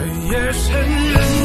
夜深人。